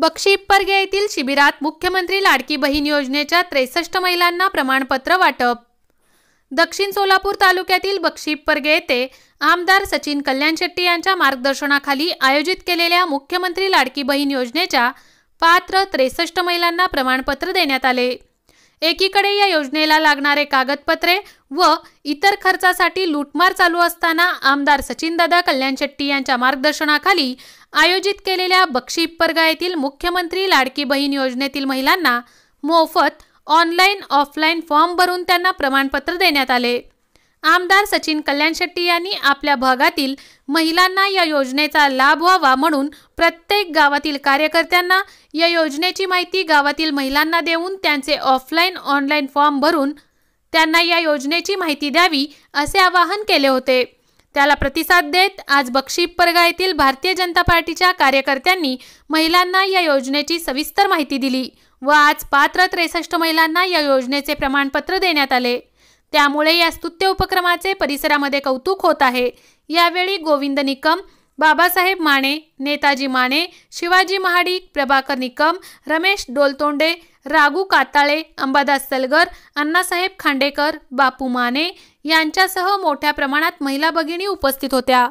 बक्षी इप्परगे येथील शिबिरात मुख्यमंत्री लाडकी बहीण योजनेच्या त्रेसष्ट महिलांना प्रमाणपत्र वाटप. दक्षिण सोलापूर तालुक्यातील बक्षी इप्परगे येथे आमदार सचिन कल्याण शेट्टी यांच्या मार्गदर्शनाखाली आयोजित केलेल्या मुख्यमंत्री लाडकी बहीण योजनेच्या पात्र त्रेसष्ट महिलांना प्रमाणपत्र देण्यात आले. एकीकडे या योजनेला लागणारे कागदपत्रे व इतर खर्चासाठी लूटमार चालू असताना आमदार सचिनदादा कल्याण शेट्टी यांच्या मार्गदर्शनाखाली आयोजित केलेल्या बक्षी इप्परगा येथील मुख्यमंत्री लाडकी बहीण योजनेतील महिलांना मोफत ऑनलाईन ऑफलाईन फॉर्म भरून त्यांना प्रमाणपत्र देण्यात आले. आमदार सचिन कल्याण शेट्टी यांनी आपल्या भागातील महिलांना या योजनेचा लाभ व्हावा म्हणून प्रत्येक गावातील कार्यकर्त्यांना या योजनेची माहिती गावातील महिलांना देऊन त्यांचे ऑफलाईन ऑनलाईन फॉर्म भरून त्यांना या योजनेची माहिती द्यावी असे आवाहन केले होते. त्याला प्रतिसाद देत आज बक्षी परगा येथील भारतीय जनता पार्टीच्या कार्यकर्त्यांनी महिलांना या योजनेची सविस्तर माहिती दिली व आज पात्र त्रेसष्ट महिलांना या योजनेचे प्रमाणपत्र देण्यात आले. त्यामुळे या स्तुत्य उपक्रमाचे परिसरामध्ये कौतुक होत आहे. यावेळी गोविंद निकम बाबासाहेब माने नेताजी माने शिवाजी महाडिक प्रभाकर निकम रमेश डोलतोंडे रागू काताळे अंबादास सलगर अण्णासाहेब खांडेकर बापू माने यांच्यासह मोठ्या प्रमाणात महिला भगिनी उपस्थित होत्या.